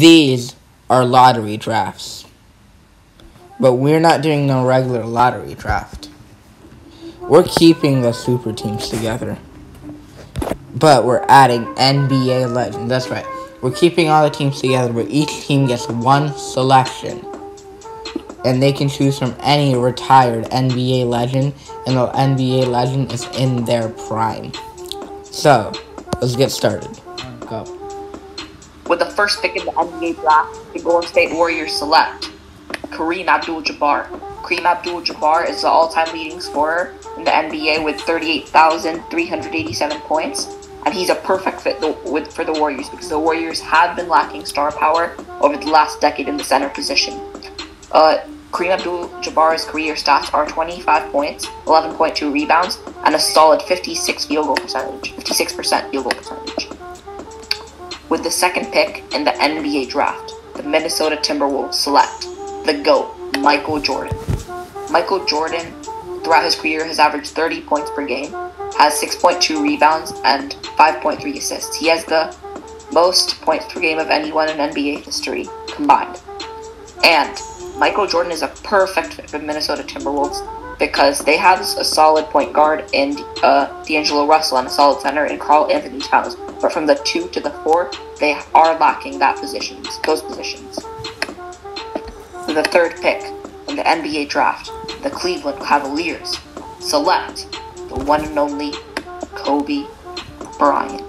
These are lottery drafts. But we're not doing no regular lottery draft. We're keeping the super teams together. But we're adding NBA legends. That's right. We're keeping all the teams together, but each team gets one selection. And they can choose from any retired NBA legend, and the NBA legend is in their prime. So, let's get started. With the first pick in the NBA draft, the Golden State Warriors select Kareem Abdul-Jabbar. Kareem Abdul-Jabbar is the all-time leading scorer in the NBA with 38,387 points, and he's a perfect fit with, for the Warriors because the Warriors have been lacking star power over the last decade in the center position. Uh, Kareem Abdul-Jabbar's career stats are 25 points, 11.2 rebounds, and a solid 56 field goal percentage, 56% field goal percentage. With the second pick in the NBA draft, the Minnesota Timberwolves select the GOAT, Michael Jordan. Michael Jordan, throughout his career, has averaged 30 points per game, has 6.2 rebounds, and 5.3 assists. He has the most points per game of anyone in NBA history combined. And Michael Jordan is a perfect fit for Minnesota Timberwolves because they have a solid point guard in uh, D'Angelo Russell and a solid center in Karl-Anthony Towns. But from the two to the four, they are lacking that positions, those positions. For the third pick in the NBA draft, the Cleveland Cavaliers select the one and only Kobe Bryant.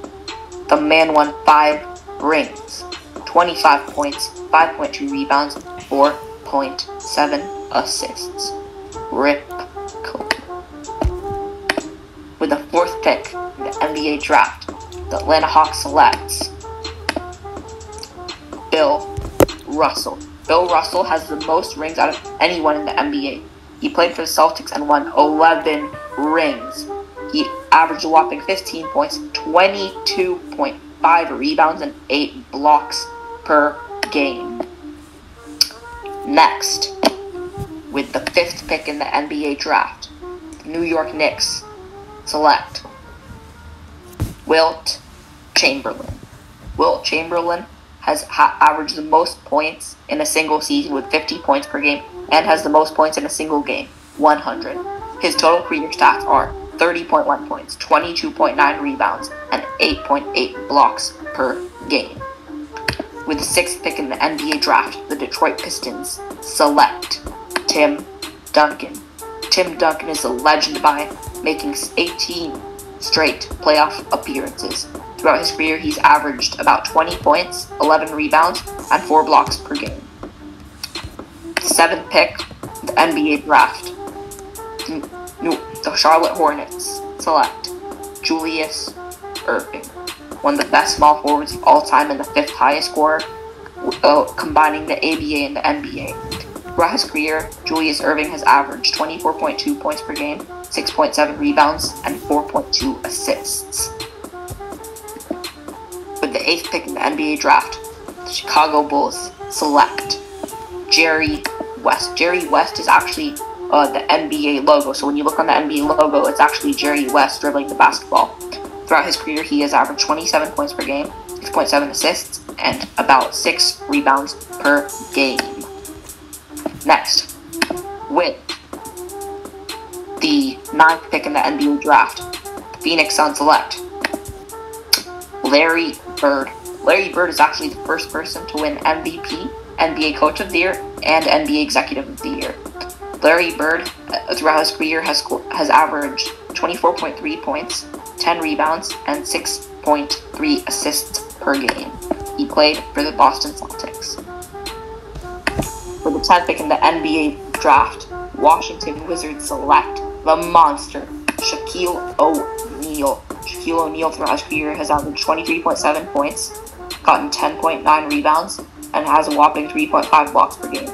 The man won five rings, 25 points, 5.2 rebounds, 4.7 assists. Rip the fourth pick in the NBA draft, the Atlanta Hawks selects Bill Russell. Bill Russell has the most rings out of anyone in the NBA. He played for the Celtics and won 11 rings. He averaged a whopping 15 points, 22.5 rebounds, and 8 blocks per game. Next, with the fifth pick in the NBA draft, the New York Knicks select Wilt Chamberlain. Wilt Chamberlain has ha- averaged the most points in a single season with 50 points per game and has the most points in a single game, 100. His total career stats are 30.1 points, 22.9 rebounds, and 8.8 blocks per game. With the sixth pick in the NBA draft, the Detroit Pistons select Tim Duncan. Tim Duncan is a legend by making 18 straight playoff appearances. Throughout his career, he's averaged about 20 points, 11 rebounds, and 4 blocks per game. Seventh pick, the NBA draft. The Charlotte Hornets select Julius Erving, one of the best small forwards of all time and the fifth highest scorer, uh, combining the ABA and the NBA. Throughout his career, Julius Erving has averaged 24.2 points per game, 6.7 rebounds, and 4.2 assists. With the eighth pick in the NBA draft, the Chicago Bulls select Jerry West. Jerry West is actually uh, the NBA logo, so when you look on the NBA logo, it's actually Jerry West dribbling the basketball. Throughout his career, he has averaged 27 points per game, 6.7 assists, and about 6 rebounds per game. Next, with the ninth pick in the NBA draft, Phoenix Suns select Larry Bird. Larry Bird is actually the first person to win MVP, NBA Coach of the Year, and NBA Executive of the Year. Larry Bird, uh, throughout his career, has has averaged 24.3 points, 10 rebounds, and 6.3 assists per game. He played for the Boston Celtics. For the 10th pick in the NBA draft, Washington Wizards select the monster, Shaquille O'Neal. Shaquille O'Neal throughout his career has averaged 23.7 points, gotten 10.9 rebounds, and has a whopping 3.5 blocks per game.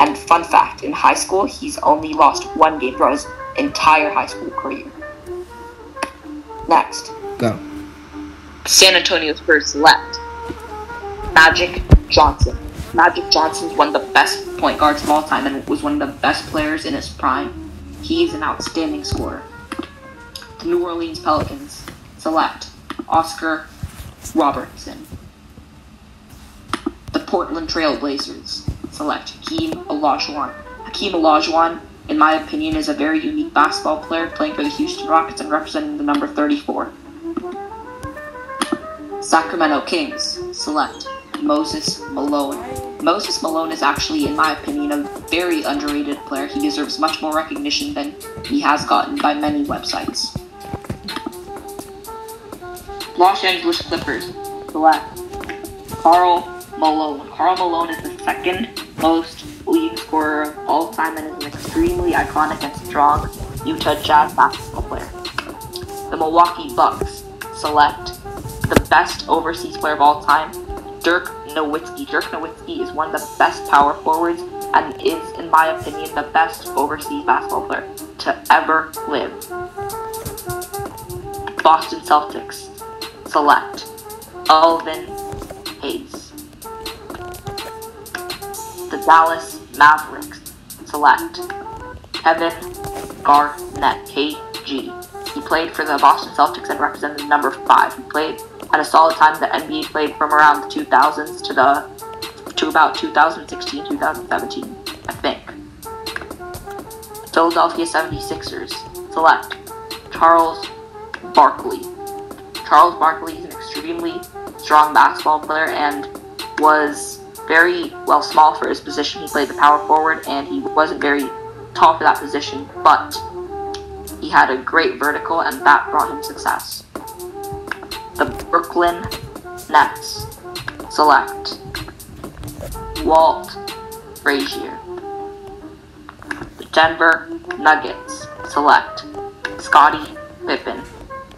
And fun fact, in high school, he's only lost one game throughout his entire high school career. Next. Go. San Antonio Spurs select Magic Johnson. Magic Johnson is one of the best point guards of all time and was one of the best players in his prime. He is an outstanding scorer. The New Orleans Pelicans select Oscar Robertson. The Portland Trailblazers. Select Hakeem Olajuwon. Hakeem Olajuwon, in my opinion, is a very unique basketball player playing for the Houston Rockets and representing the number 34. Sacramento Kings. Select Moses Malone. Moses Malone is actually, in my opinion, a very underrated player. He deserves much more recognition than he has gotten by many websites. Los Angeles Clippers. Select Karl Malone. Karl Malone is the second most leading scorer of all time and is an extremely iconic and strong Utah Jazz basketball player. The Milwaukee Bucks select the best overseas player of all time, Dirk Nowitzki. Dirk Nowitzki is one of the best power forwards and is, in my opinion, the best overseas basketball player to ever live. Boston Celtics select Elvin Hayes. The Dallas Mavericks select Kevin Garnett, KG. He played for the Boston Celtics and represented number five. He played at a solid time. The NBA played from around the 2000s to the to about 2016, 2017, I think. Philadelphia 76ers select Charles Barkley. Charles Barkley is an extremely strong basketball player and was very well small for his position. He played the power forward and he wasn't very tall for that position, but he had a great vertical and that brought him success. The Brooklyn Nets select Walt Frazier. The Denver Nuggets select Scottie Pippen.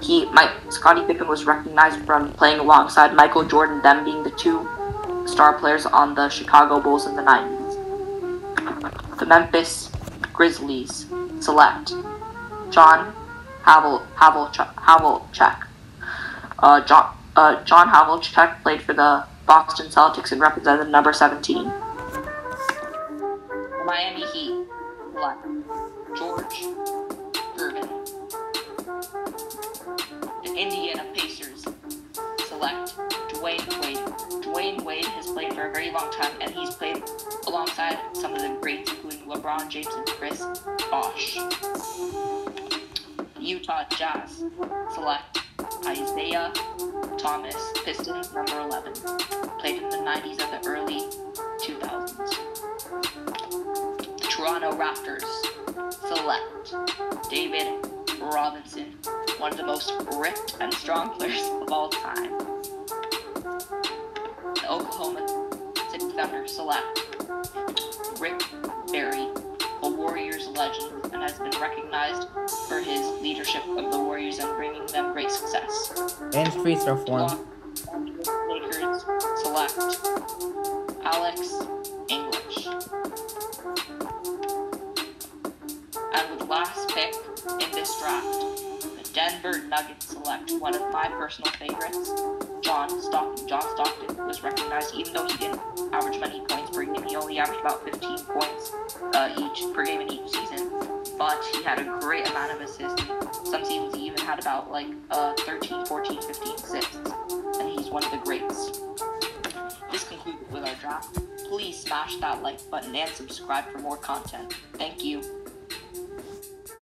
He, Mike, Scottie Pippen was recognized from playing alongside Michael Jordan, them being the two star players on the Chicago Bulls in the 90s. The Memphis Grizzlies select John Havlicek. Uh, John, uh, John Havlicek played for the Boston Celtics and represented number 17. Miami Heat select George Gervin. The Indiana Pacers select Dwyane Wade. Dwyane Wade has played for a very long time, and he's played alongside some of the greats, including LeBron James and Chris Bosh. Utah Jazz select Isiah Thomas, Pistons number 11. Played in the 90s and the early 2000s. The Toronto Raptors select David Robinson, one of the most ripped and strong players of all time. The Oklahoma City Thunder select Rick Legend, and has been recognized for his leadership of the Warriors and bringing them great success. And free throw form. Lakers select Alex English. And with the last pick in this draft, the Denver Nuggets select one of my personal favorites, John Stockton. John Stockton was recognized even though he didn't average many points per game. He only averaged about 15 points uh, each per game in each season. But he had a great amount of assists. Some seasons he even had about like uh, 13, 14, 15 assists. And he's one of the greats. This concludes with our draft. Please smash that like button and subscribe for more content. Thank you.